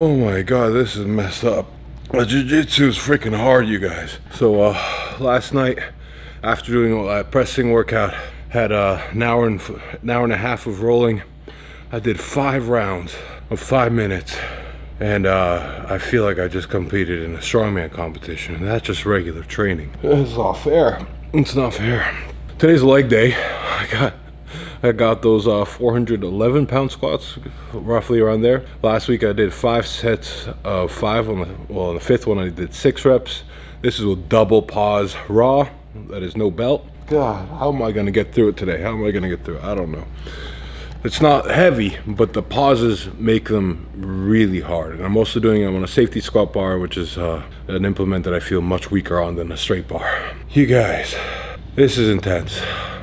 Oh my god, this is messed up. The jiu-jitsu is freaking hard, you guys. So uh, last night, after doing a pressing workout, had uh, an hour and an hour and a half of rolling. I did five rounds of five minutes, and uh, I feel like I just competed in a strongman competition, and that's just regular training. It's not fair. It's not fair. Today's leg day. I got I got those uh, 411 pound squats, roughly around there. Last week I did five sets of five. On the, well, on the fifth one I did six reps. This is with double pause raw. That is no belt. God, how am I gonna get through it today? How am I gonna get through it? I don't know. It's not heavy, but the pauses make them really hard. And I'm also doing them on a safety squat bar, which is uh, an implement that I feel much weaker on than a straight bar. You guys, this is intense.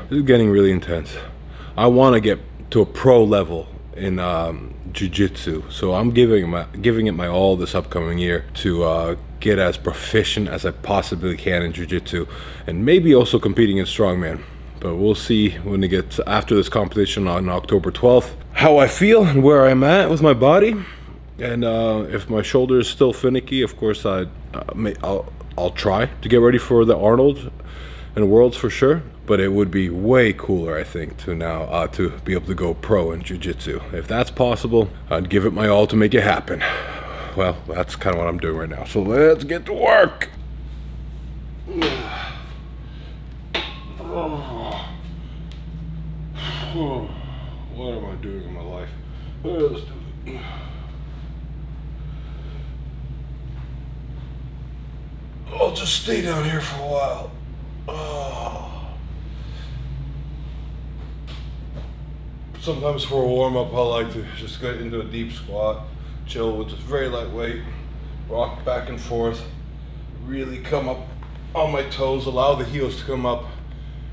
This is getting really intense. I want to get to a pro level in um, jiu-jitsu. So i'm giving my giving it my all this upcoming year to uh, get as proficient as i possibly can in jiu-jitsu and maybe also competing in strongman. But we'll see when it gets after this competition on october 12th how i feel and where i'm at with my body. And uh, if my shoulder is still finicky of course i uh, may, I'll, I'll try to get ready for the arnold and worlds for sure but it would be way cooler, I think, to now uh, to be able to go pro in jiu-jitsu. If that's possible, I'd give it my all to make it happen. Well, that's kind of what I'm doing right now. So let's get to work. What am I doing in my life? Let's do it. I'll just stay down here for a while. Oh. Sometimes for a warm up, I like to just get into a deep squat, chill with just very lightweight, rock back and forth, really come up on my toes, allow the heels to come up,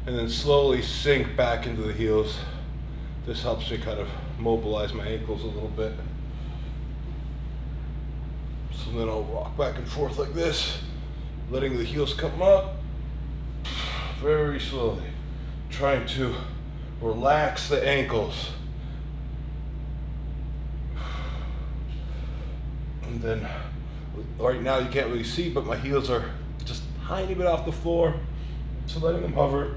and then slowly sink back into the heels. This helps me kind of mobilize my ankles a little bit. So then I'll rock back and forth like this, letting the heels come up very slowly, trying to Relax the ankles. And then, right now you can't really see, but my heels are just tiny bit off the floor. So letting them hover.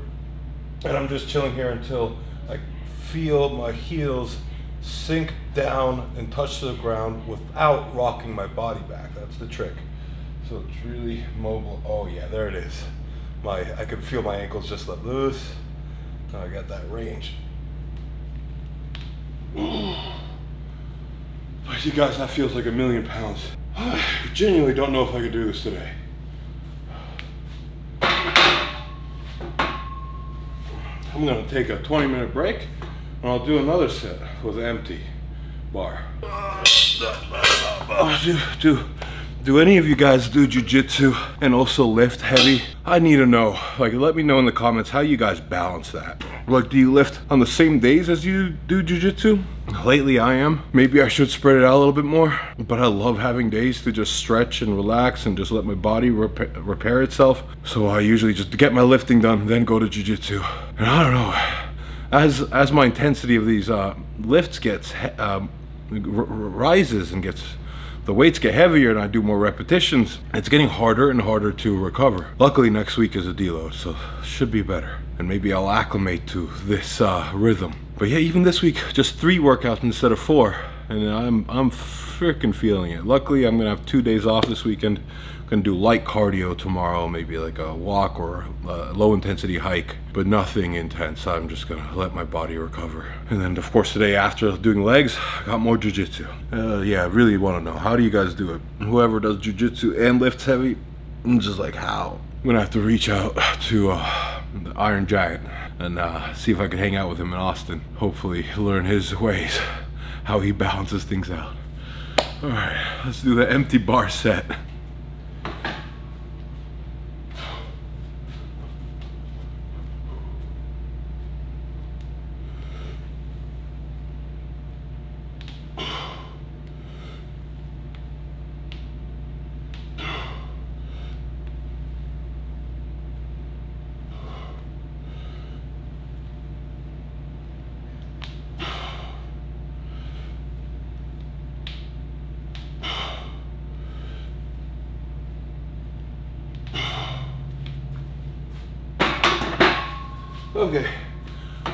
And I'm just chilling here until I feel my heels sink down and touch the ground without rocking my body back. That's the trick. So it's really mobile. Oh yeah, there it is. My I can feel my ankles just let loose. I got that range. But you guys, that feels like a million pounds. I genuinely don't know if I could do this today. I'm gonna take a 20 minute break and I'll do another set with empty bar. Oh, do, do, do any of you guys do jujitsu and also lift heavy? I need to know. Like, let me know in the comments how you guys balance that. Like, do you lift on the same days as you do jujitsu? Lately, I am. Maybe I should spread it out a little bit more. But I love having days to just stretch and relax and just let my body repair, repair itself. So I usually just get my lifting done, then go to jujitsu. And I don't know. As as my intensity of these uh, lifts gets um, rises and gets the weights get heavier and I do more repetitions, it's getting harder and harder to recover. Luckily next week is a deload, so should be better. And maybe I'll acclimate to this uh, rhythm. But yeah, even this week, just three workouts instead of four. And I'm, I'm freaking feeling it. Luckily, I'm gonna have two days off this weekend gonna do light cardio tomorrow, maybe like a walk or a low intensity hike, but nothing intense. I'm just gonna let my body recover. And then of course today after doing legs, I got more jujitsu. Uh, yeah, I really wanna know, how do you guys do it? Whoever does jujitsu and lifts heavy, I'm just like, how? I'm gonna have to reach out to uh, the Iron Giant and uh, see if I can hang out with him in Austin. Hopefully learn his ways, how he balances things out. All right, let's do the empty bar set. Okay,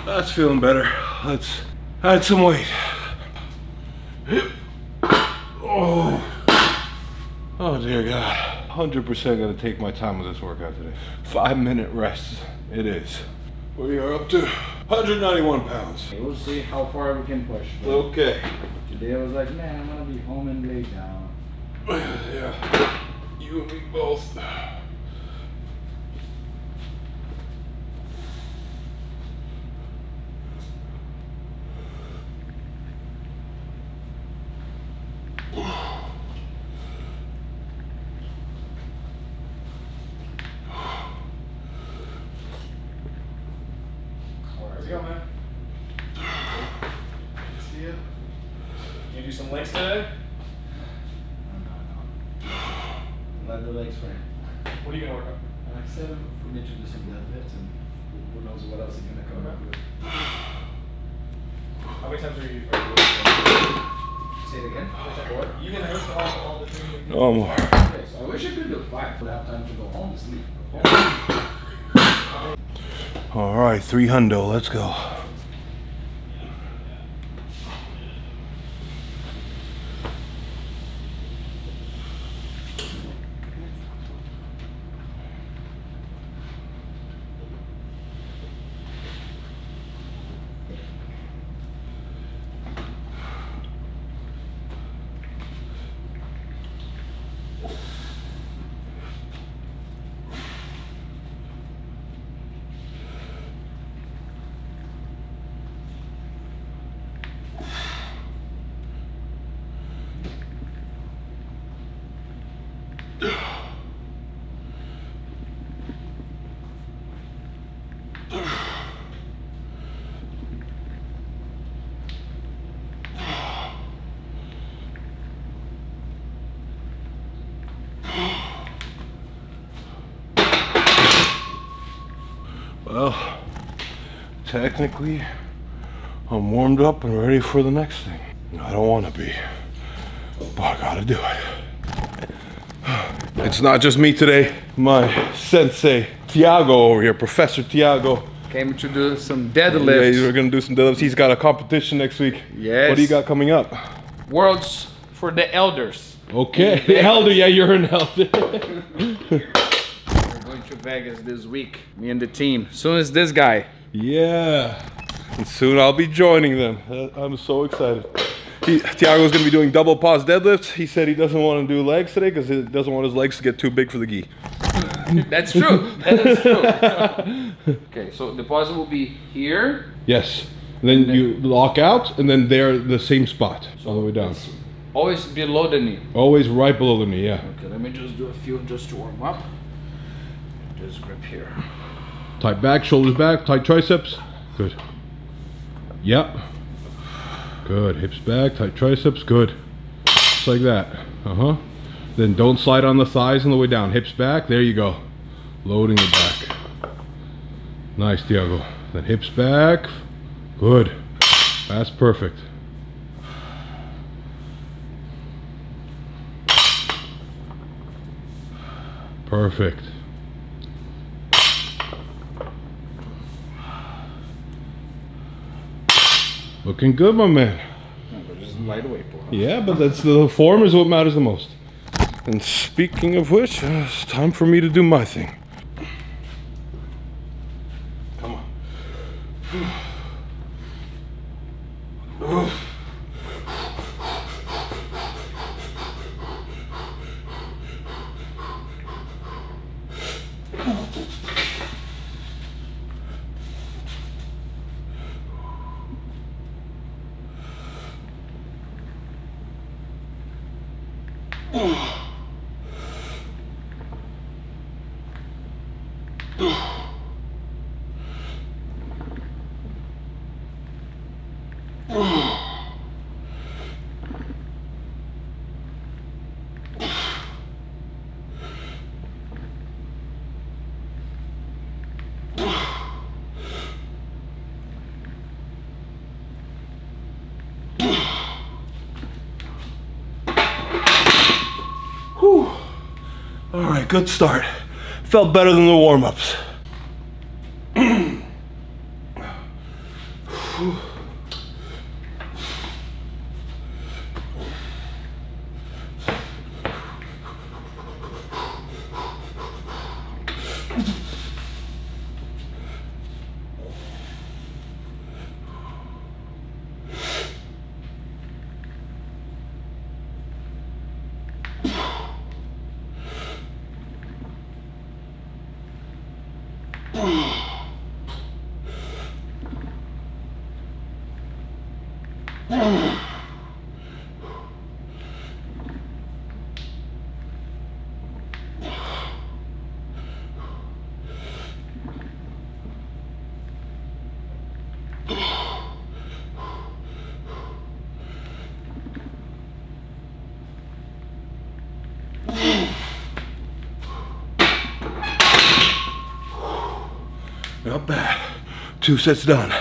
that's feeling better. Let's add some weight. Oh, oh dear God. 100% gonna take my time with this workout today. Five minute rests, it is. We are you up to 191 pounds. We'll see how far we can push. But Okay. Today I was like, man, I'm gonna be home and lay down. Yeah, you and me both. Let's go, man. See ya. You do some legs today? Let the legs frame. What are you gonna work on? I said for me to do some deadlifts and who- who knows what else he's gonna come up with. How many times are you? Are you working? Say it again. Four? You can host all, all the things. you do. No more. Okay, so I wish I could do five, but I have time to go home and sleep. Go home. All right, three hundo, let's go. Well, technically, I'm warmed up and ready for the next thing. I don't want to be, but I gotta do it. It's not just me today. My sensei, Tiago over here, Professor Tiago. Came to do some deadlifts. Yeah, deadlifts. we're gonna do some deadlifts. He's got a competition next week. Yes. What do you got coming up? Worlds for the elders. Okay. The elder, yeah, you're an elder. We're going to Vegas this week. Me and the team. Soon as this guy. Yeah. And soon I'll be joining them. Uh, I'm so excited. He, Tiago's gonna be doing double pause deadlifts. He said he doesn't want to do legs today because he doesn't want his legs to get too big for the gi. That's true. That is true. okay, so the pause will be here. Yes. Then you lock out, and then they're the same spot all the way down. Always below the knee. Always right below the knee. Yeah. Okay, let me just do a few just to warm up. Just grip here. Tight back, shoulders back, tight triceps. Good. Yep. Good. Hips back, tight triceps. Good. Just like that. Uh huh. Then don't slide on the thighs on the way down. Hips back. There you go. Loading it back. Nice, Tiago. Then hips back. Good. That's perfect. Perfect. Looking good, my man. Weight. Yeah, but that's the form is what matters the most. And speaking of which, uh, it's time for me to do my thing. Come on. Whew. All right, good start. Felt better than the warm ups. Not bad. Two sets done.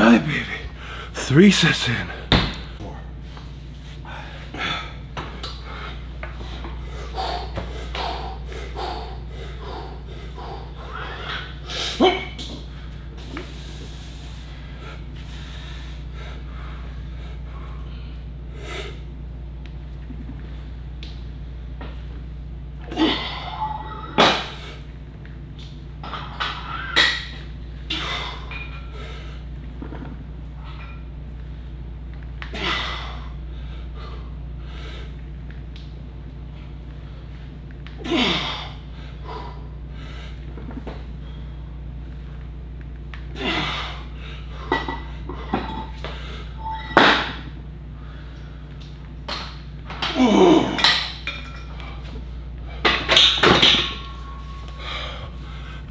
Right, baby. Three sets in.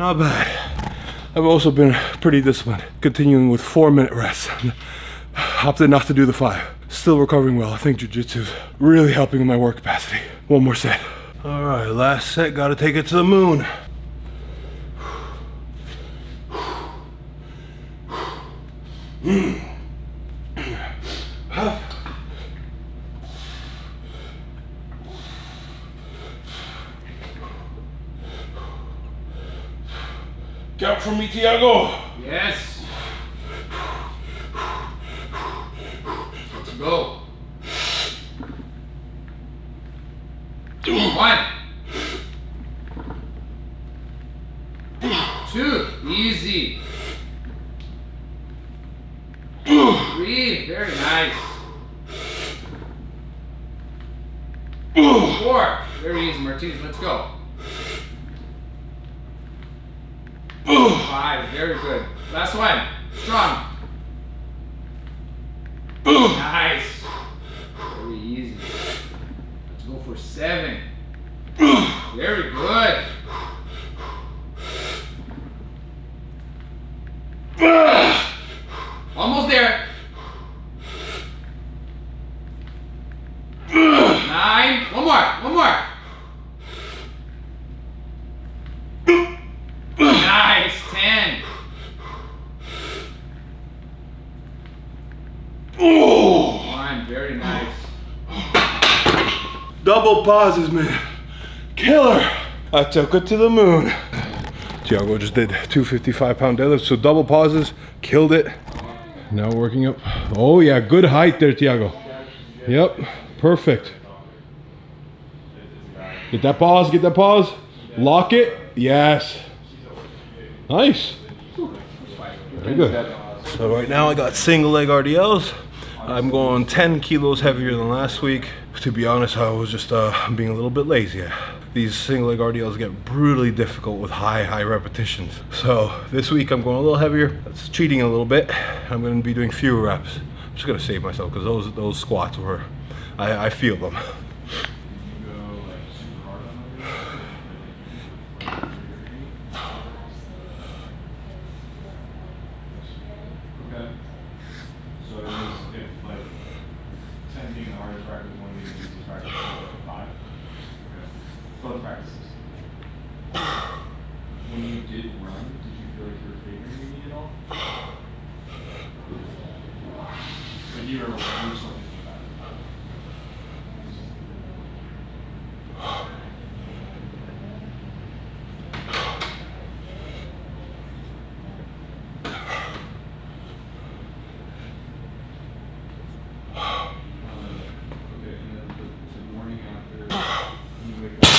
Not bad. I've also been pretty disciplined, continuing with four minute rests. Opted not to do the five. Still recovering well. I think jujitsu is really helping with my work capacity. One more set. All right, last set. Got to take it to the moon. Count for me, Tiago. Yes. Let's go. One. Two. Easy. Very nice. Four. Very easy, Martinez. Let's go. Five, very good. Last one. Strong. Nice. Very easy. Let's go for seven. Very good. Almost there. Nine. One more. One more. Nice. Ten. One. Very nice. Double pauses, man. Killer. I took it to the moon. Tiago just did 255 pound deadlifts, so double pauses, killed it. Now working up. Oh yeah, good height there, Tiago. Yep, perfect. Get that pause, get that pause. Lock it. Yes. Nice. Very good. So right now I got single leg RDLs. I'm going 10 kilos heavier than last week. To be honest, I was just uh, being a little bit lazy. These single leg RDLs get brutally difficult with high, high repetitions. So this week I'm going a little heavier. That's cheating a little bit. I'm going to be doing fewer reps. I'm just going to save myself because those those squats were, I, I feel them. Okay. So it means if like ten being the hardest practice, one being the easiest practice, so like five. Okay. Both practices. When you did run, did you feel like you were favoring your knee at all? But you were, you were still thinking about it. Okay, and then the, the morning after you wake up.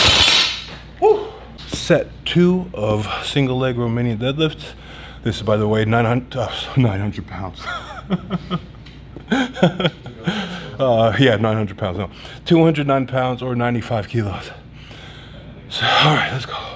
Set two of single leg Romanian deadlifts. This is, by the way, 900, uh, 900 pounds. uh, yeah, 900 pounds, no. 209 pounds or 95 kilos. So, all right, let's go.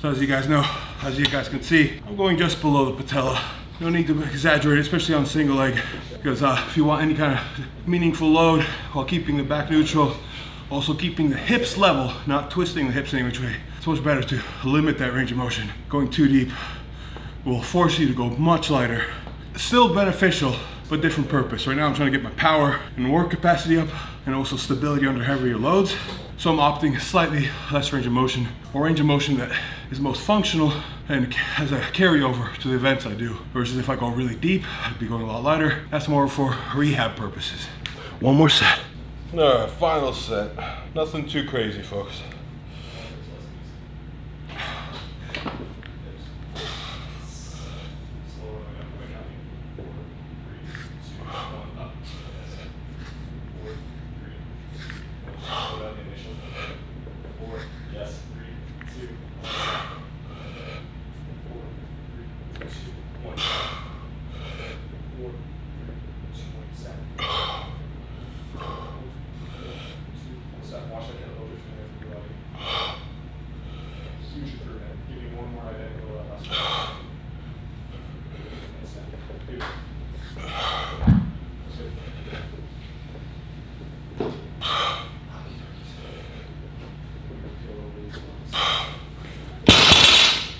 So as you guys know, as you guys can see, I'm going just below the patella. No need to exaggerate, especially on single leg, because uh, if you want any kind of meaningful load while keeping the back neutral, also keeping the hips level, not twisting the hips any which way, it's much better to limit that range of motion. Going too deep will force you to go much lighter. Still beneficial, but different purpose. Right now I'm trying to get my power and work capacity up and also stability under heavier loads. So I'm opting slightly less range of motion or range of motion that is most functional and has a carryover to the events I do. Versus if I go really deep, I'd be going a lot lighter. That's more for rehab purposes. One more set. All right, final set. Nothing too crazy, folks. Slower than that right now. Four, three, two, one, up. Four, three. Slow down the initial. Four, yes, three, two, one. Four, three, two, one. Four, three, two, one, seven. Two, stop, wash that down, over from your body. Huge improvement. Give me one more identical uh, last one.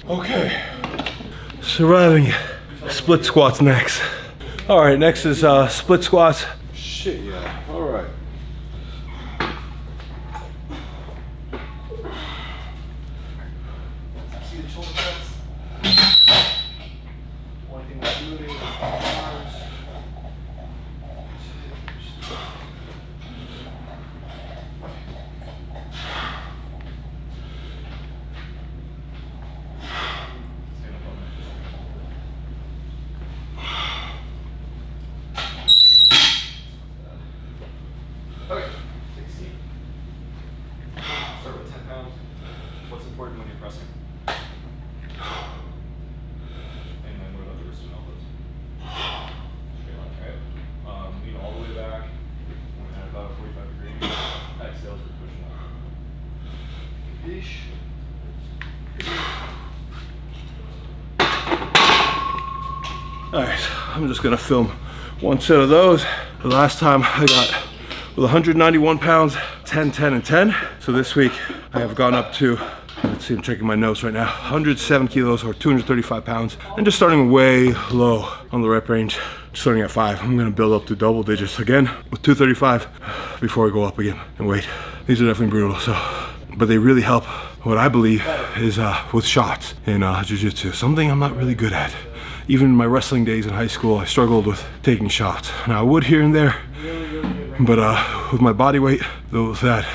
Okay. Surviving it. Split squats next. All right, next is uh, split squats. Shit, yeah. All right. See the shoulder pads? Only thing we're doing is the arms. Stand up on that. Okay, take a seat. Start with 10 pounds. What's important when you're pressing? And then what about the wrist and elbows? Straight line, right? Um, lean all the way back, point at about a 45 degree angle. Exhale as we're pushing up. Ish. All right, I'm just gonna film one set of those. The last time I got with 191 pounds, 10, 10, and 10. So this week I have gone up to, let's see, I'm checking my notes right now, 107 kilos or 235 pounds. And just starting way low on the rep range, starting at five. I'm gonna build up to double digits again with 235 before I go up again and wait. These are definitely brutal, so, but they really help what I believe is uh, with shots in uh, jiu-jitsu, something I'm not really good at. Even in my wrestling days in high school, I struggled with taking shots. Now I would here and there, but uh, with my body weight, those that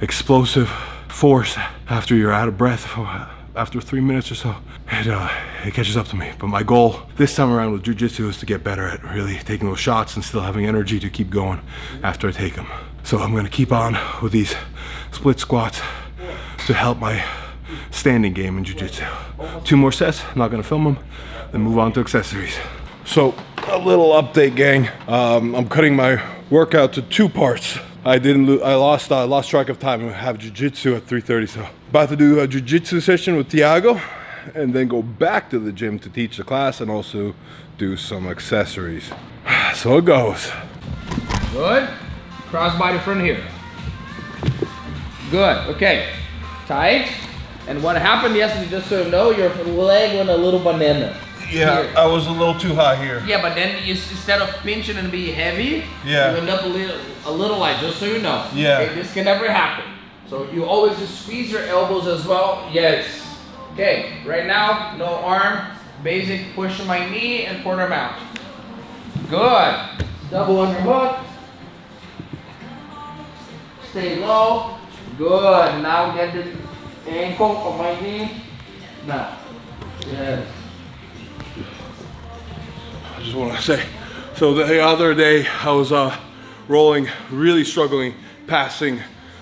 explosive force after you're out of breath uh, after three minutes or so, it uh, it catches up to me. But my goal this time around with jujitsu is to get better at really taking those shots and still having energy to keep going after I take them. So I'm gonna keep on with these split squats to help my standing game in jiu-jitsu. Two more sets, not gonna film them, then move on to accessories. So a little update gang. Um, I'm cutting my workout to two parts. I didn't lo- I lost uh, lost track of time. I have jiu-jitsu at 3.30, so about to do a jiu-jitsu session with Tiago and then go back to the gym to teach the class and also do some accessories. So it goes. Good. Cross body front here. Good. Okay. Tight. And what happened yesterday, just so you know, your leg went a little banana. Here. I was a little too high here. Yeah, but then you, instead of pinching and be heavy, Yeah. you end up a little, a little light, just so you know. Yeah. Okay, this can never happen. So you always just squeeze your elbows as well. Yes. Okay, right now, no arm. Basic push to my knee and corner mount. Good. Double underhook. Stay low. Good. Now get the ankle of my knee. Now. Yes. I just want to say, so the other day I was uh, rolling, really struggling, passing.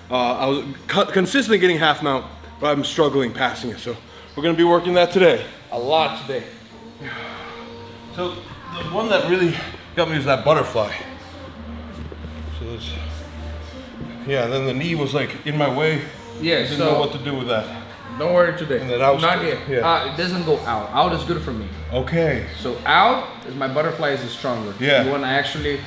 Uh, I was co- consistently getting half mount, but I'm struggling passing it. So we're gonna be working that today. A lot today. So the one that really got me was that butterfly. So it's, yeah. Then the knee was like in my way. Yeah, I didn't so know what to do with that. Don't worry today. And then out Not straight, yet. yeah. Uh, it doesn't go out. Out is good for me. Okay. So out is my butterfly is stronger. Yeah. You want to actually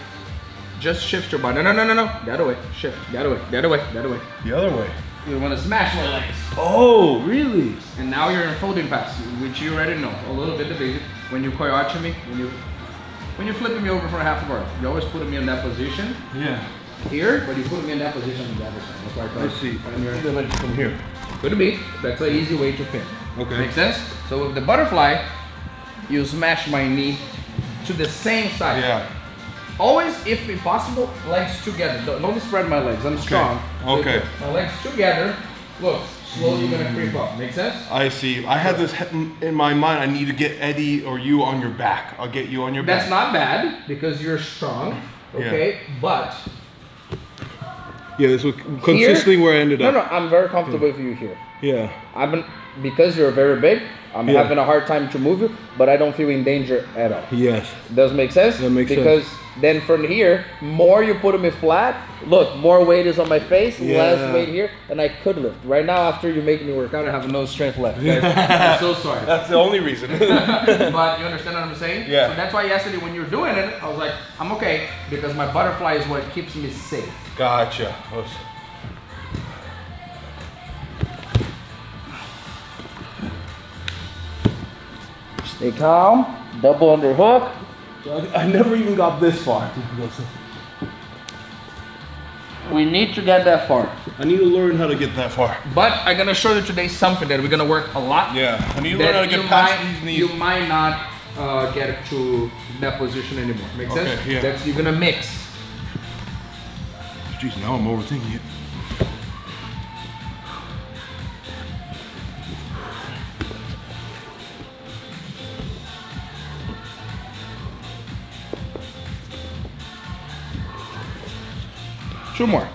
just shift your body. No, no, no, no, no. That way. Shift. That way. That way. That way. The other way. You want to smash my legs. Oh, really? And now you're in folding pass, which you already know a little bit of basic. When you koyachi me, when you when you're flipping me over for a half a bar, you always put me in that position Yeah. here, but you put me in that position on the other side. That's why I I see. you're- Then I just come here. Could be. That's an easy way to pin. Okay. Make sense? So with the butterfly, you smash my knee to the same side. Yeah. Always, if possible, legs together. Don't, don't spread my legs. I'm strong. Okay. My legs together. Look, slowly gonna creep up. Make sense? I see. I had this in my mind. I need to get Eddie or you on your back. I'll get you on your That's back. That's not bad because you're strong. Yeah. Okay, but Yeah, this was here- consistently where I ended up. no, no, I'm very comfortable with you here. Yeah. I've been because you're very big. I'm Yeah. having a hard time to move you, but I don't feel in danger at all. Yes. Does make sense? That makes sense. because then from here, more you put me flat. Look, more weight is on my face, Yeah. less weight here, and I could lift. Right now, after you make me work out, I have no strength left. guys. I'm so sorry. That's the only reason. but you understand what I'm saying? Yeah. So that's why yesterday when you were doing it, I was like, I'm okay because my butterfly is what keeps me safe. Gotcha. Stay calm. Double underhook. I, I never even got this far. We need to get that far. I need to learn how to get that far. But I'm gonna show you today something that we're gonna work a lot. Yeah. I need to learn how to get you past might, these knees. You might not uh, get to that position anymore. Make sense? Yeah. That's you're gonna mix. Jeez, now I'm overthinking it. Two more.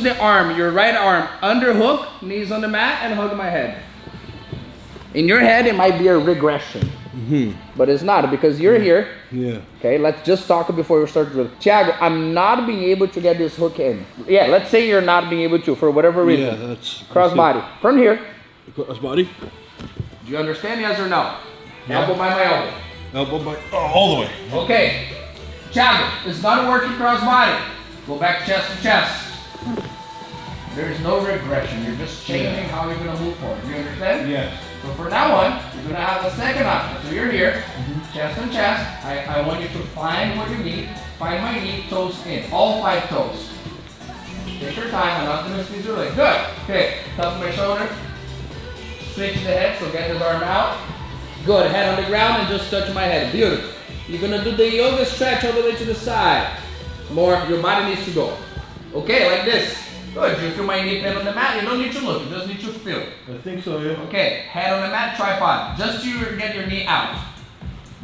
Use the arm, your right arm, underhook, knees on the mat, and hug my head. In your head, it might be a regression. Mhm. But it's not because you're here. Yeah. Okay, let's just talk before we start. Thiago, I'm not being able to get this hook in. Yeah, let's say you're not being able to for whatever reason. Yeah, that's Cross body. From here. Cross body. Do you understand? Yes or no? Yeah. Elbow by my elbow. Elbow by oh, all the way. Okay. Thiago, it's not working cross body. Go back chest to chest. There is no regression. You're just changing how you're gonna move forward. You understand? Yes. So for now on, you're gonna have a second option. So you're here, mm-hmm. chest on chest. I, I want you to find what you need. Find my knee, toes in. All five toes. Take your time. I'm not gonna squeeze your leg. Good. Okay. Top of my shoulder. Switch the head. So get this arm out. Good. Head on the ground and just touch my head. Beautiful. You're gonna do the yoga stretch all the way to the side. More. Your body needs to go. Okay, like this. Good. You feel my knee pin on the mat? You don't need to look. You just need to feel. I think so, yeah. Okay. Head on the mat, tripod. Just to get your knee out.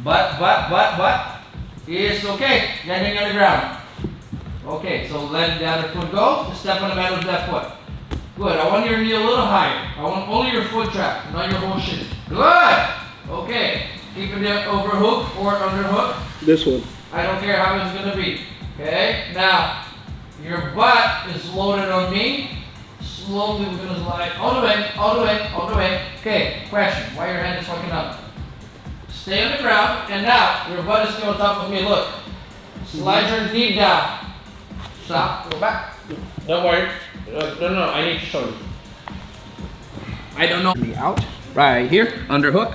But, but, but, but. It's okay. Getting on the ground. Okay, so let the other foot go. Step on the mat with that foot. Good. I want your knee a little higher. I want only your foot trap, not your whole shin. Good. Okay. keep it over hook or under hook. This one. I don't care how it's gonna be. Okay? Now, your butt is loaded on me. Slowly we're gonna slide all the way, all the way, all the way. Okay, question. Why your hand is fucking up? Stay on the ground, and now your butt is still on top of me. Look. Slide your knee down. Stop. Go back. Don't worry. No, no, no. I need to show you. I don't know. Knee out. Right here. Under hook.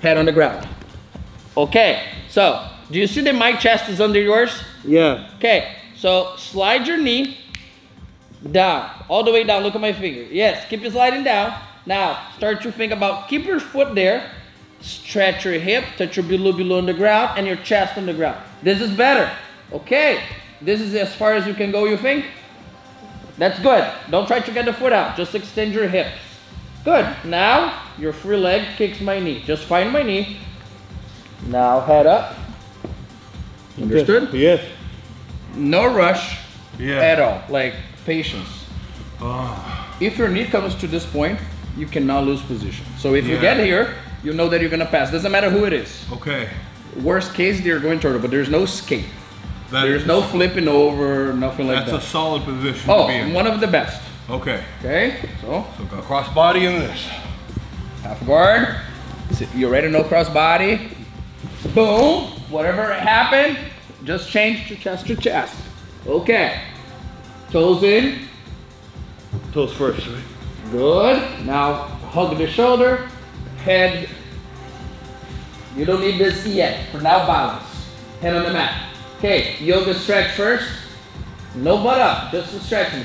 Head on the ground. Okay. So, do you see that my chest is under yours? Yeah. Okay, so slide your knee down, all the way down. Look at my finger. Yes, keep it sliding down. Now, start to think about keep your foot there, stretch your hip, touch your below below on the ground, and your chest on the ground. This is better. Okay, this is as far as you can go. You think? That's good. Don't try to get the foot out. Just extend your hips. Good. Now your free leg kicks my knee. Just find my knee. Now head up. Understood? Yes. No rush Yeah. at all. Like patience. Ah. If your knee comes to this point, you cannot lose position. So if you get here, you know that you're gonna pass. Doesn't matter who it is. Okay. Worst case, they're going turtle, but there's no escape. That There's is- no flipping over, nothing like That's a solid position Oh, to be in. one of the best. Okay. Okay, so So got cross body in this. half guard. You ready? No cross body. Boom. Whatever happened, just change to chest to chest. Okay. Toes in. Toes first, right? Good. Now hug the shoulder, head. You don't need this yet. For now, balance. Head on the mat. Okay, yoga stretch first. No butt up, just the stretching.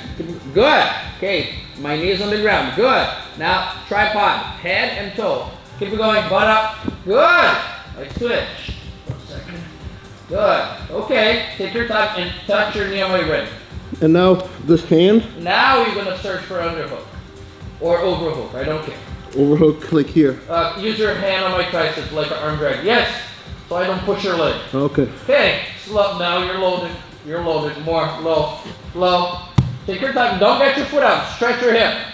Good. Okay, my knees on the ground. Good. Now tripod, head and toe. Keep it going. Butt up. Good. I switch. Good. Okay, take your time and touch your knee on my rib. And now this hand Now you're gonna search for underhook or overhook. I don't care. overhook click here. Uh, use your hand on my triceps like an arm drag. Yes, so I don't push your leg. Okay. Okay, slow. Now you're loaded. You're loaded. More low, low. Take your time. Don't get your foot out. Stretch your hip.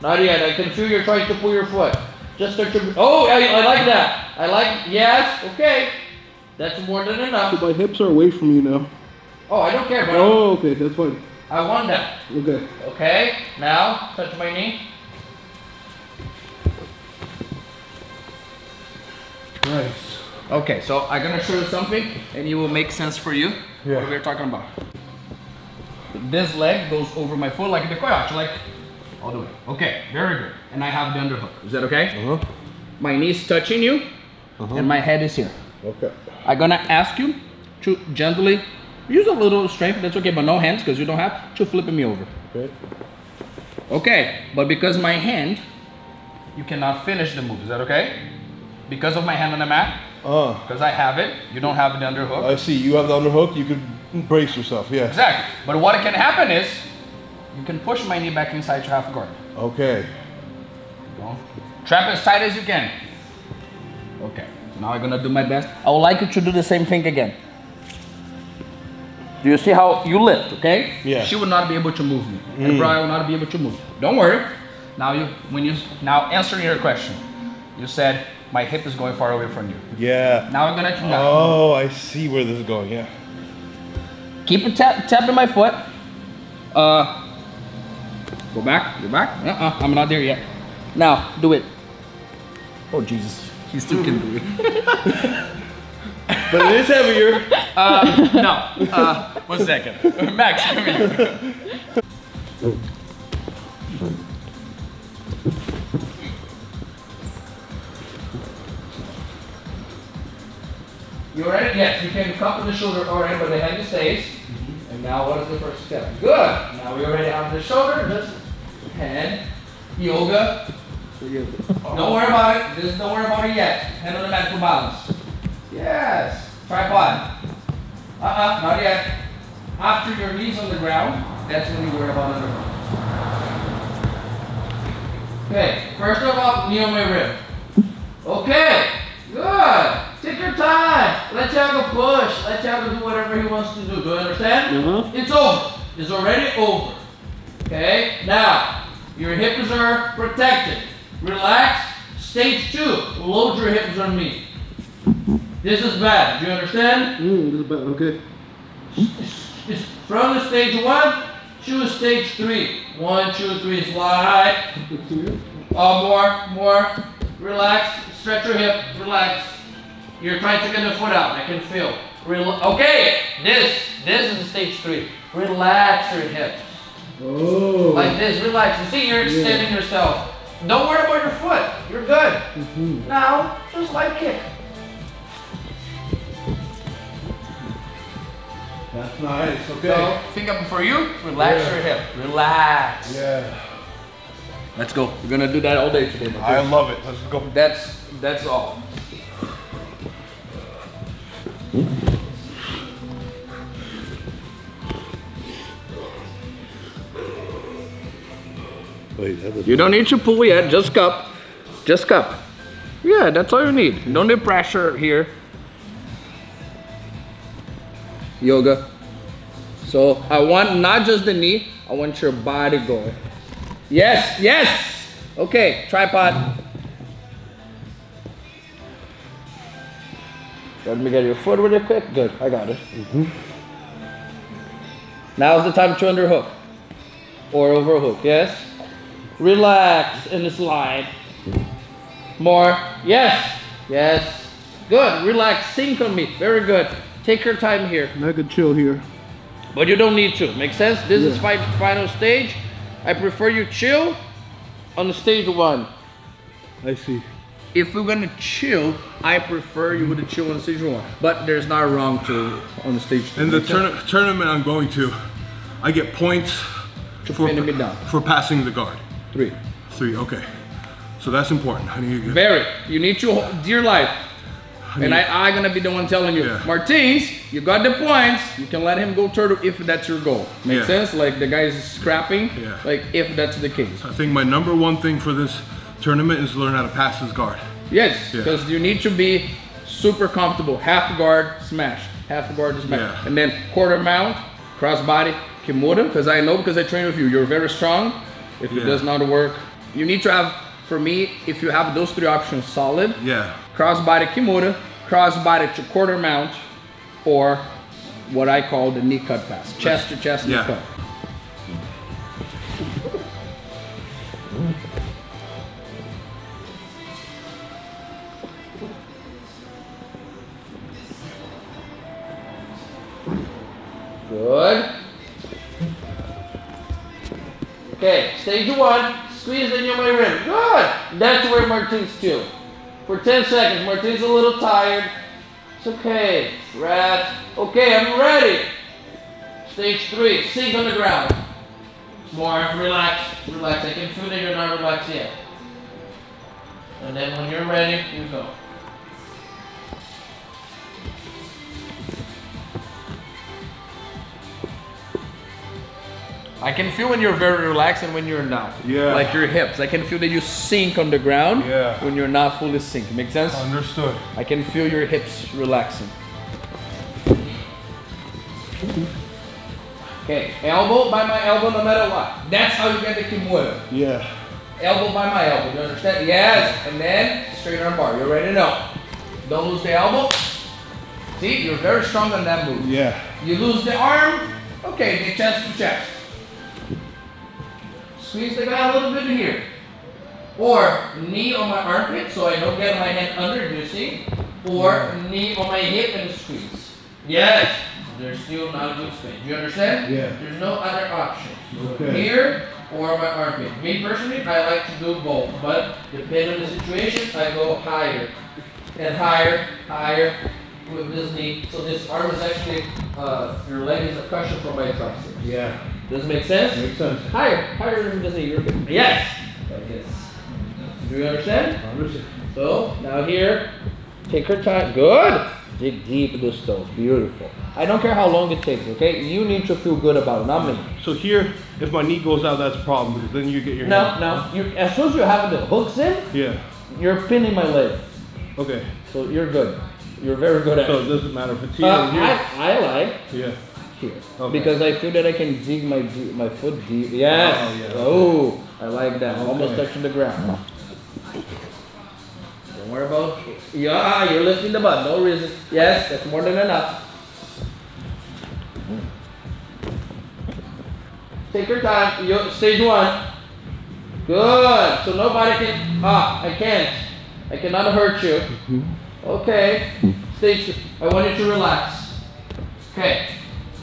Not yet. I can feel you're trying to pull your foot. Just start to. Oh, I, I like that. I like. Yes. Okay. That's more than enough. My hips are away from you now. Oh, I don't care, but Oh, okay, that's fine. I want that. Okay. Okay. Now touch my knee. Nice. Okay, so I'm gonna show you something and it will make sense for you Yeah. what we're talking about. This leg goes over my foot like the coyote, like all the way. Okay, very good. And I have the underhook. Is that okay? Uh huh. My knee's touching you and my head is here. Okay. I'm gonna ask you to gently use a little strength, that's okay, but no hands because you don't have to flip me over. Okay. Okay, but because my hand, you cannot finish the move. Is that okay? Because of my hand on the mat, Uh, because I have it, you don't have the underhook. I see. You have the underhook. You can brace yourself. Yeah. Exactly. But what can happen is you can push my knee back inside to half guard. Okay. Trap as tight as you can. Okay. Now I'm gonna do my best. I would like you to do the same thing again. Do you see how you lift, okay? Yeah. She will not be able to move me. And Brian will not be able to move. Don't worry. Now you when you now answering your question. You said my hip is going far away from you. Yeah. Now I'm gonna now, Oh, I see where this is going. Yeah. Keep it tap, tapping my foot. Uh, go back, go back. Uh-uh, I'm not there yet. Now, do it. Oh, Jesus. He still can do it. But it is heavier. Uh, no. Uh, one second. Max, come here. You ready? Yes, you can cup the shoulder already, but the hand stays. And now what is the first step? Good. Now we already have the shoulder, just hand, yoga. Don't worry about it. Just don't worry about it yet. Hand on the mat for balance. Yes. Tripod. Uh-uh, not yet. After your knees on the ground, That's when you worry about the underhook. Okay, first of all, knee on my rib. Okay, good. Take your time. Let Thiago push. Let Thiago do whatever he wants to do. Do you understand? Uh-huh. It's over. It's already over. Okay, now your hips are protected. Relax. Stage two, load your hips on me. This is bad. Do you understand? Mm, this is bad. Okay. It's from the stage one to stage three. One, two, three, slide. Oh, more, more. Relax. Stretch your hip. Relax. You're trying to get the foot out. I can feel. Rel- okay. This, this is stage three. Relax your hips. Oh. Like this. Relax. You see, you're extending yourself. Don't worry about your foot. You're good. Mhm. Now, just light kick. That's nice. Okay. So, think up for you. Relax your hip. Relax. Yeah. Let's go. We're gonna do that all day today. I love it. Let's go. That's that's all. Wait, You don't need to pull yet. Just cup. Just cup. Yeah, that's all you need. No need pressure here. Yoga. So I want not just the knee. I want your body going. Yes. Yes. Okay. Tripod. Let me get your foot really quick. Good. I got it. Now's the time to underhook or overhook. Yes. Relax and slide. More. Yes. Yes. Good. Relax. Sink on me. Very good. Take your time here. I could chill here. But you don't need to. Make sense? This is Yeah. fi- final stage. I prefer you chill on stage one. I see. If we're gonna chill, I prefer you would chill on stage one. But there's not wrong to on the stage two. In the sense? tournament I'm going to, I get points for, for passing the guard. Three. Three, okay. So that's important. I need to get, Very. You need to hold dear life. And I, I'm gonna be the one telling you, Yeah. Martins, you got the points. You can let him go turtle if that's your goal. Make Yeah. sense? Like the guy is scrapping. Yeah. Like if that's the case. I think my number one thing for this tournament is to learn how to pass his guard. Yes, Yeah. because you need to be super comfortable. Half guard, smash. Half guard, smash. Yeah. And then quarter mount, cross body, kimura. Because I know because I train with you, you're very strong. If it does not work, you need to have. For me, if you have those three options solid, Yeah. cross body kimura, cross body to quarter mount, or what I call the knee cut pass, chest to chest knee Yeah. cut. Good. Okay, stage one, squeeze your my rib. Good. That's where Martin's too. For 10 seconds, Martin's a little tired. It's okay. Rat. Okay, I'm ready. Stage three, sink on the ground. More, relax, relax. I can feel that you're not relaxed yet. And then when you're ready, you go. I can feel when you're very relaxed and when you're not. Yeah. Like your hips. I can feel that you sink on the ground Yeah. when you're not fully sink. Make sense? Understood. I can feel your hips relaxing. Okay, elbow by my elbow no matter what. That's how you get the kimura. Yeah. Elbow by my elbow. You understand? Yes. And then straight arm bar. You already know. Don't lose the elbow. See, you're very strong on that move. Yeah. You lose the arm. Okay, the chest to chest. Squeeze the guy a little bit here. Or knee on my armpit so I don't get my hand under, you see? Or knee on my hip and squeeze. Yes. There's still not a good space. Do you understand? Yeah. There's no other options. Okay. Here or my armpit. Me personally, I like to do both, but depending on the situation, I go higher and higher, higher with this knee. So this arm is actually, uh, your leg is a cushion for my triceps. Yeah. Does it make sense? Makes sense. Higher, higher than this knee. You're. Yes. Do you understand? Understood. So now here, take your time. Good. Dig deep those toes. Beautiful. I don't care how long it takes, okay? You need to feel good about it, not me. So here, if my knee goes out, that's a problem because then you get your No, hand. no. You, as soon as you have the hooks in, Yeah. you're pinning my leg. Okay. So you're good. You're very good at So it. doesn't matter if it's here Uh, or here. I, I like yeah. Here Okay. because I feel that I can dig my my foot deep. Yes. Oh, yeah, Oh, I like that. Almost Okay. touching the ground. Don't worry about. Yeah, you're lifting the butt. No reason. Yes, that's more than enough. Take your time. You stage one. Good. So nobody can. Ah, I can't. I cannot hurt you. Okay. Stage two. I want you to relax. Okay.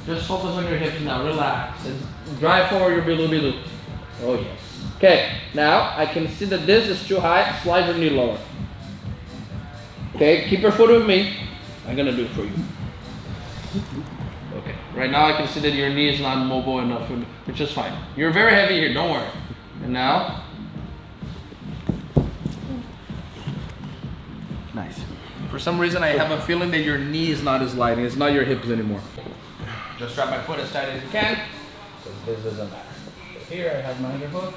Just focus on your hips now. Relax. And drive forward your bilu bilu. Oh yes. Okay. Now I can see that this is too high. Slide your knee lower. Okay. Keep your foot with me. I'm gonna do it for you. Okay. Right now I can see that your knee is not mobile enough, which is fine. You're very heavy here. Don't worry. And now. Nice. For some reason, I have a feeling that your knee is not as lighting. It's not your hips anymore. Just drop my foot as tight as you can. Because this doesn't matter. So here I have my underhook.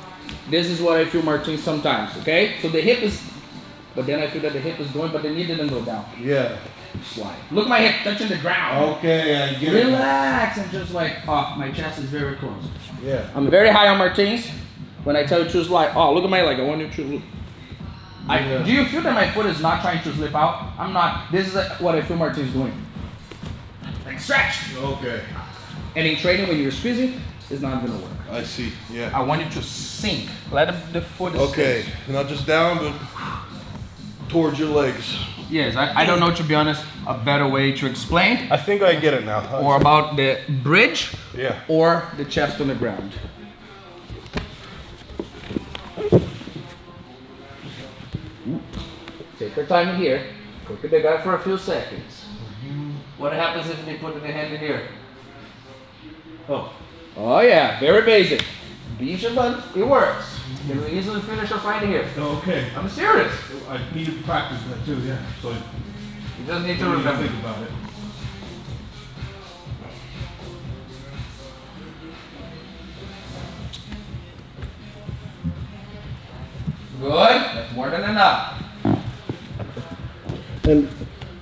This is what I feel Martin sometimes, okay? So the hip is, but then I feel that the hip is going, but the knee didn't go down. Yeah. Slide. Look my hip touching the ground. Okay, I get Relax and just like, oh, my chest is very close. Yeah. I'm very high on Martins. When I tell you to slide, oh, look at my leg. I want you to. I, Yeah. Do you feel that my foot is not trying to slip out? I'm not. This is what I feel Martin's doing. Like stretch. Okay. And in training, when you're squeezing, it's not gonna work. I see. Yeah. I want you to sink. Let the foot. Okay. Not just down, but towards your legs. Yes, I, I don't know to be honest a better way to explain I think I get it now. or about the bridge yeah. or the chest on the ground. Take your time here. Look at the guy for a few seconds. What happens if they put the hand in here? Oh. Oh yeah, very basic. Beach and bun, it works. You can easily finish a fight here. Okay. I'm serious. I need to practice that too. Yeah. So You just need to need to remember. think about it. Good. That's more than enough. And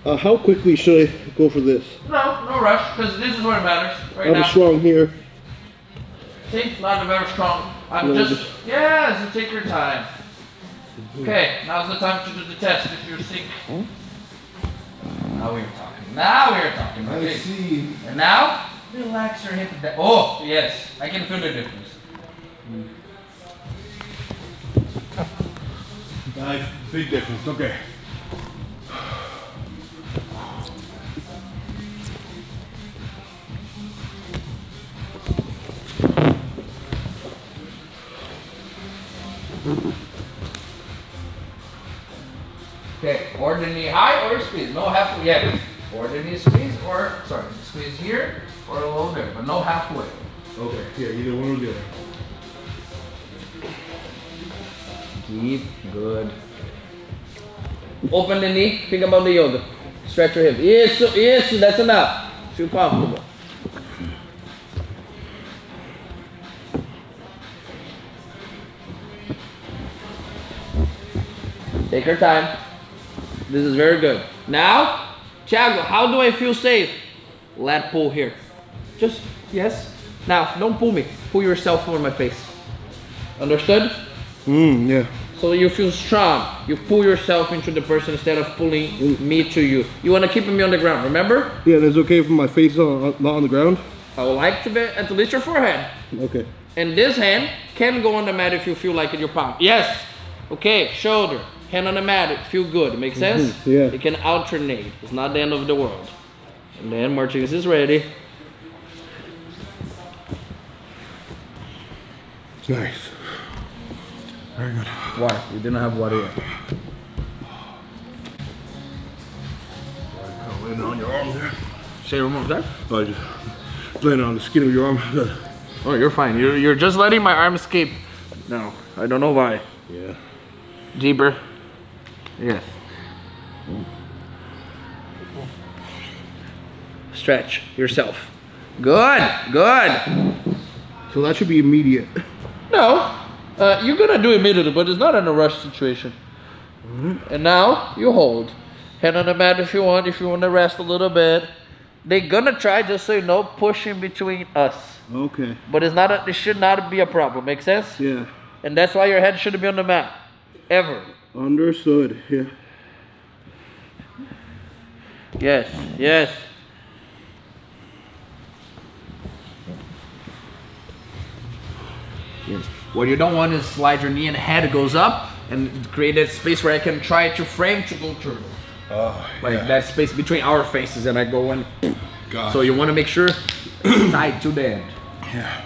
uh, how quickly should I go for this? No, no rush, because this is what matters right I'm now. strong here. See, not very strong. I'm No, just, just- yeah, so take your time. Okay, now's the time to do the test if you're sick. Now we're talking. Now we're talking. I see. And now, relax your hip. Oh, yes, I can feel the difference. Nice. Big difference. Okay. Okay, or the knee high or squeeze. No halfway yet. Or the knee squeeze or, sorry, squeeze here or a little there, but no halfway. Okay. Yeah. Either one or the other. Deep, good. Open the knee, think about the yoga. Stretch your hip. Yes, yes, that's enough. Feel comfortable. Take your time. This is very good. Now, Thiago, how do I feel safe? Lat pull here. Just, yes. Now, don't pull me. Pull yourself over my face. Understood? Mm, yeah. So you feel strong. You pull yourself into the person instead of pulling me to you. You want to keep me on the ground, remember? Yeah, and it's okay for my face on- not on the ground? I would like to be at least your forehead. Okay. And this hand can go on the mat if you feel like it, your palm. Yes. Okay, shoulder, hand on the mat. It feel good. Make sense? Mhm, yeah. It can alternate. It's not the end of the world. And then Martinez is ready. Nice. Very good. Why? You didn't have water yet. Landing on your arm there. Say one more time. Oh, just landing on the skin of your arm. Oh, you're fine. You're, you're just letting my arm escape. No, I don't know why. Yeah. Deeper. Yes. stretch yourself. Good, good. So that should be immediate. No, uh, you're gonna do immediately, but it's not in a rush situation. And now you hold. Hand on the mat if you want, if you want to rest a little bit. They're gonna try just so you know, pushing between us. Okay. But it's not a, it should not be a problem, make sense? Yeah. And that's why your head shouldn't be on the mat. Ever. Understood. Yeah. Yes, yes. Yes. What you don't want is slide your knee and head goes up and create that space where I can try to frame to go through. Oh, Like yeah. that space between our faces and I go in. Gosh. So you want to make sure it's tight to the end. Yeah.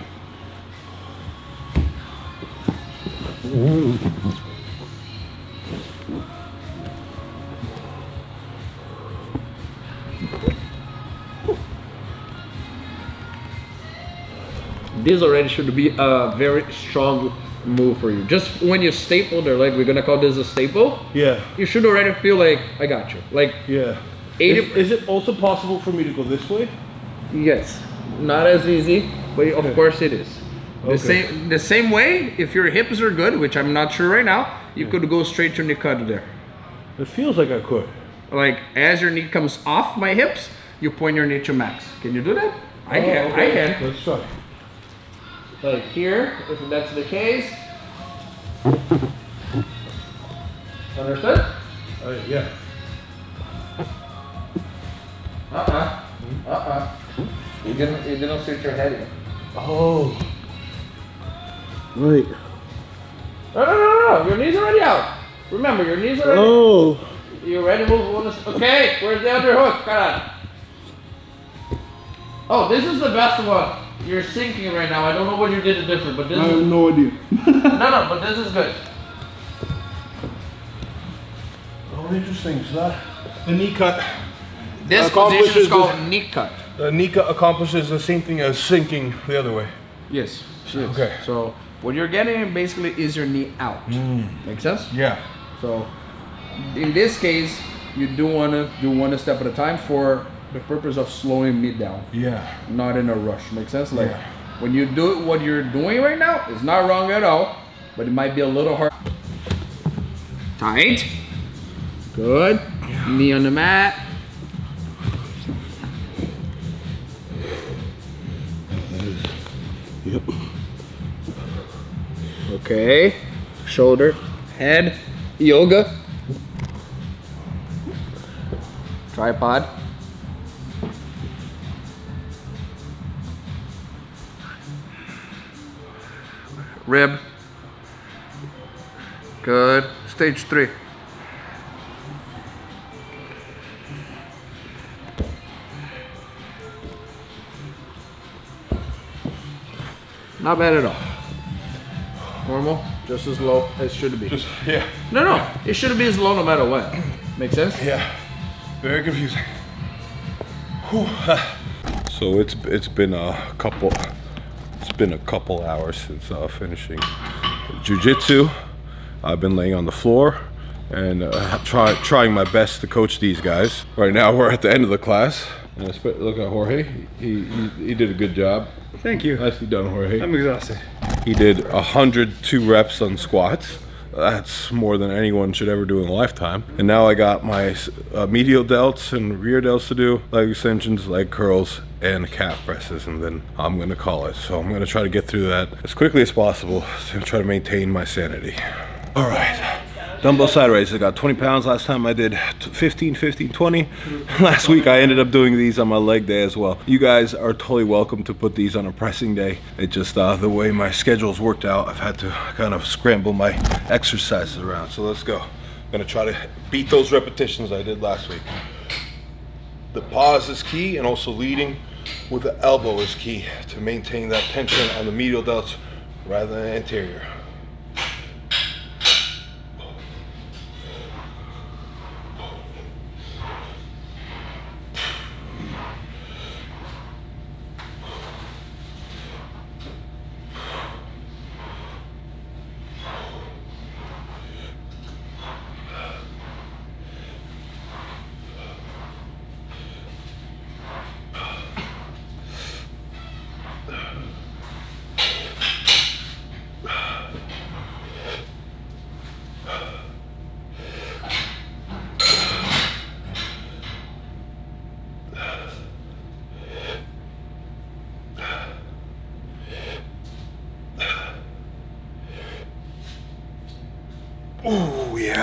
This already should be a very strong move for you. Just when you staple their leg, we're gonna call this a staple. Yeah. You should already feel like I got you. Like Yeah. 80 Is, is it also possible for me to go this way? Yes, not as easy, but of course it is. The Okay. same the same way, if your hips are good, which I'm not sure right now, you could go straight to cut there. It feels like I could. Like as your knee comes off my hips, you point your knee to max. Can you do that? I oh, can. I can. Let's try. Like here, if that's the case. Understood? Uh, yeah. Uh-uh. Uh-uh. You didn't you didn't suit your head yet. Oh. Right. No, no, no, no, no. Your knees already out. Remember, your knees are. already. Oh. You ready to move one? is- Okay, where's the other hook? Got it. Oh, this is the best one. You're sinking right now. I don't know what you did different, but this I have is no idea. no, no, but this is good. oh, interesting. So that the knee cut. This position is called the- knee cut. The knee cut accomplishes the same thing as sinking the other way. Yes. yes. Okay. So what you're getting basically is your knee out. Hmm. Make sense? Yeah. So in this case, you do want to do one step at a time for the purpose of slowing me down. Yeah. not in a rush. Make sense? Like Yeah. when you do what you're doing right now, it's not wrong at all, but it might be a little hard. Tight. Good. Knee on the mat. Yep. Okay. Shoulder, head, yoga. Tripod. Rib. Good. Stage three. Not bad at all. Normal, just as low as should be. Just, yeah. No, no, it shouldn't be as low no matter what. Make sense? Yeah. Very confusing. Whew. So it's it's been a couple been a couple hours since uh, finishing jujitsu. I've been laying on the floor and uh, try, trying my best to coach these guys. Right now we're at the end of the class. And look at Jorge. He, he he did a good job. Thank you. Nicely done, Jorge. I'm exhausted. He did 102 reps on squats. That's more than anyone should ever do in a lifetime. And now I got my uh, medial delts and rear delts to do, leg extensions, leg curls, and calf presses, and then I'm gonna call it. So I'm gonna try to get through that as quickly as possible to try to maintain my sanity. All right. Dumbbell side raises. I got 20 pounds last time. I did 15, 15, 20. Last week I ended up doing these on my leg day as well. You guys are totally welcome to put these on a pressing day. It just uh, the way my schedule's worked out, I've had to kind of scramble my exercises around. So let's go. I'm gonna try to beat those repetitions I did last week. The pause is key, and also leading with the elbow is key to maintain that tension on the medial delts rather than the anterior.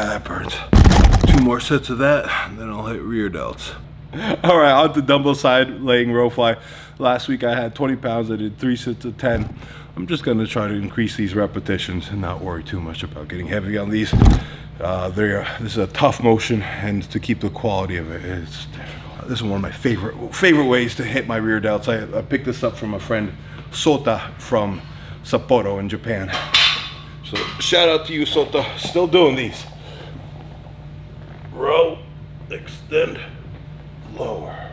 That burns. Two more sets of that, and then I'll hit rear delts. All right, on to dumbbell side laying row fly. Last week I had 20 pounds. I did three sets of 10. I'm just gonna try to increase these repetitions and not worry too much about getting heavy on these. Uh, they're, this is a tough motion, and to keep the quality of it, it's difficult. This is one of my favorite favorite ways to hit my rear delts. I, I picked this up from a friend, Sota from Sapporo in Japan. So shout out to you, Sota. Still doing these. Row, extend, lower.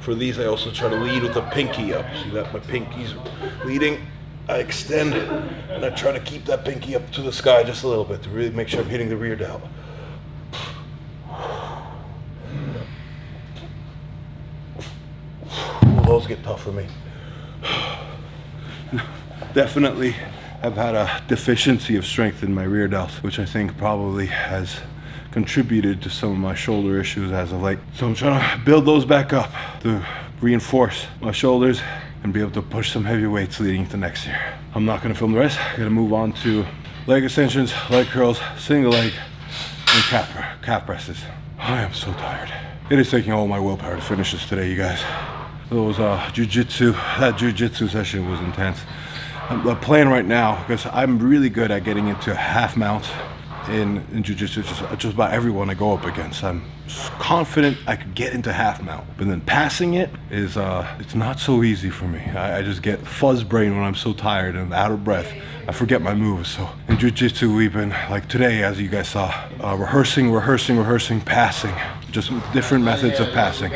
For these, I also try to lead with the pinky up. See that my pinky's leading. I extend and I try to keep that pinky up to the sky just a little bit to really make sure I'm hitting the rear delt. Well, those get tough for me. Definitely have had a deficiency of strength in my rear delts, which I think probably has contributed to some of my shoulder issues as of late. So I'm trying to build those back up to reinforce my shoulders and be able to push some heavy weights leading into next year. I'm not gonna film the rest. I'm gonna move on to leg extensions, leg curls, single leg, and calf, calf presses. I am so tired. It is taking all my willpower to finish this today, you guys. Those uh, jujitsu, that jujitsu session was intense. I'm uh, playing right now because I'm really good at getting into half mounts in, in jiu-jitsu just, just about everyone I go up against. I'm confident I could get into half mount, but then passing it is uh, it's not so easy for me. I, I, just get fuzz brain when I'm so tired and out of breath. I forget my moves. So in jiu-jitsu, we've been like today, as you guys saw, uh, rehearsing, rehearsing, rehearsing, passing, just different methods of passing.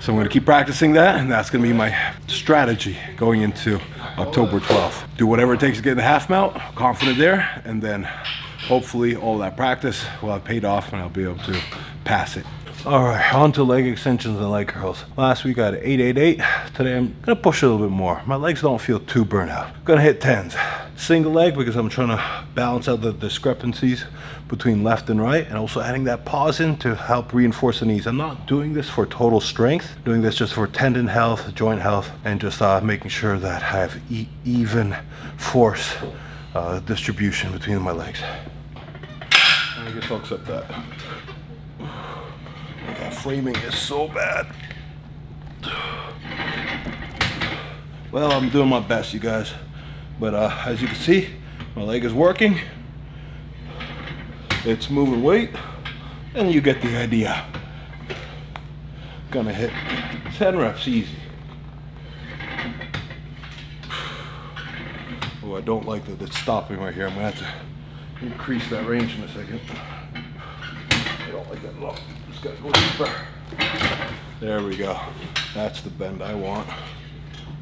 So I'm going to keep practicing that, and that's going to be my strategy going into October 12th. Do whatever it takes to get in the half mount, confident there, and then hopefully all that practice will have paid off and I'll be able to pass it. All right, on to leg extensions and leg curls. Last week I had 888. Today I'm gonna push a little bit more. My legs don't feel too burnt out. Gonna hit 10s. Single leg because I'm trying to balance out the discrepancies between left and right and also adding that pause in to help reinforce the knees. I'm not doing this for total strength, I'm doing this just for tendon health, joint health, and just uh, making sure that I have e even force uh, distribution between my legs. I guess I'll accept that. Framing is so bad. Well, I'm doing my best, you guys. But uh, as you can see, my leg is working. It's moving weight, and you get the idea. Gonna hit 10 reps easy. Oh, I don't like that it's stopping right here. I'm gonna have to increase that range in a second. I don't like that look. Just gotta go deeper. There we go. That's the bend I want.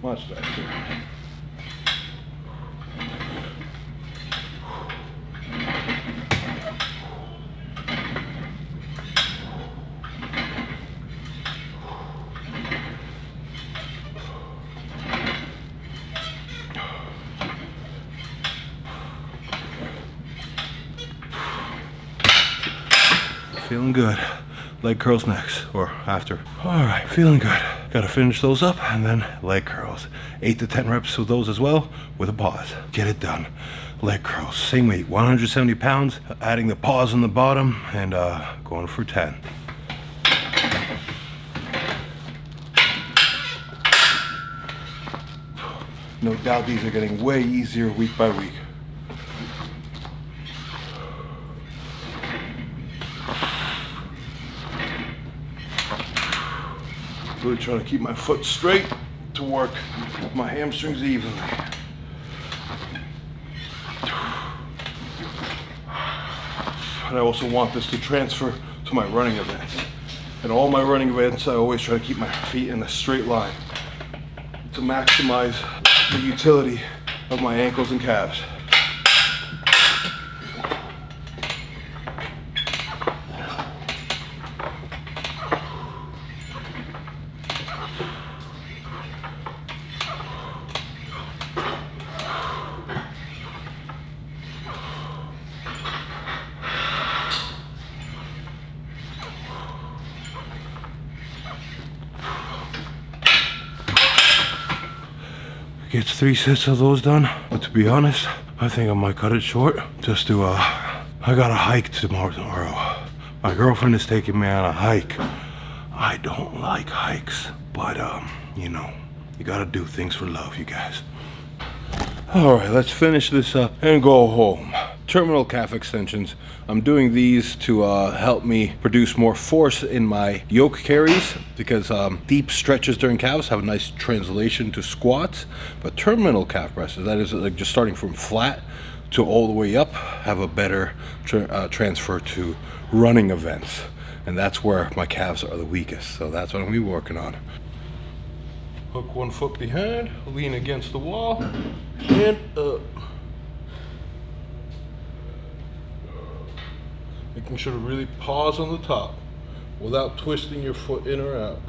Much better. Feeling good. Leg curls next, or after. All right, feeling good. Gotta finish those up and then leg curls. Eight to 10 reps of those as well with a pause. Get it done. Leg curls, same weight, 170 pounds, adding the pause on the bottom and uh, going for 10. No doubt these are getting way easier week by week. Really trying to keep my foot straight to work my hamstrings evenly. And I also want this to transfer to my running events. In all my running events, I always try to keep my feet in a straight line to maximize the utility of my ankles and calves. Gets three sets of those done. But to be honest, I think I might cut it short just to, uh, I got a hike tomorrow. tomorrow. My girlfriend is taking me on a hike. I don't like hikes, but, um, you know, you gotta do things for love, you guys. All right, let's finish this up and go home. Terminal calf extensions. I'm doing these to uh, help me produce more force in my yoke carries because um, deep stretches during calves have a nice translation to squats. But terminal calf presses, that is like just starting from flat to all the way up, have a better tra uh, transfer to running events. And that's where my calves are the weakest. So that's what I'm gonna be working on. Hook one foot behind, lean against the wall, and up. Making sure to really pause on the top without twisting your foot in or out.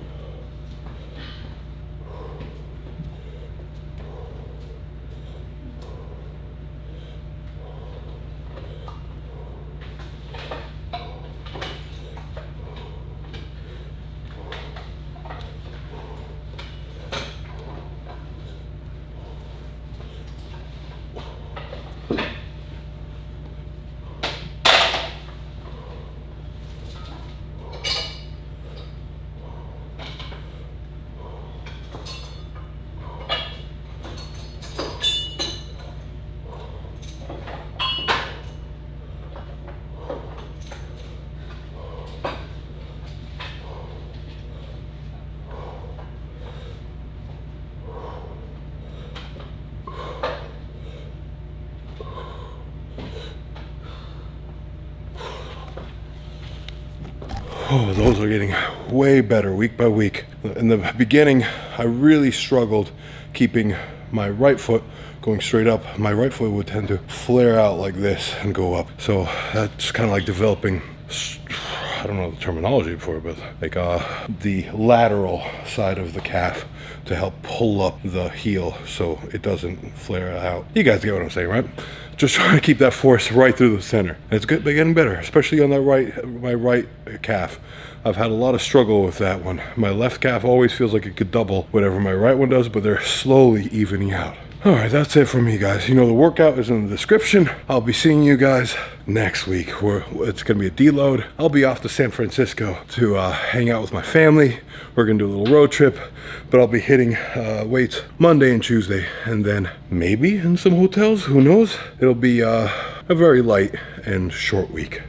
Oh, those are getting way better week by week. In the beginning, I really struggled keeping my right foot going straight up. My right foot would tend to flare out like this and go up. So that's kind of like developing, I don't know the terminology for it, but like uh, the lateral side of the calf to help pull up the heel so it doesn't flare out. You guys get what I'm saying, right? Just trying to keep that force right through the center. And it's good, getting better, especially on that right, my right calf. I've had a lot of struggle with that one. My left calf always feels like it could double whatever my right one does, but they're slowly evening out. All right, that's it for me, guys. You know, the workout is in the description. I'll be seeing you guys next week. Where it's gonna be a deload. I'll be off to San Francisco to uh, hang out with my family. We're gonna do a little road trip, but I'll be hitting uh, weights Monday and Tuesday, and then maybe in some hotels. Who knows? It'll be uh, a very light and short week.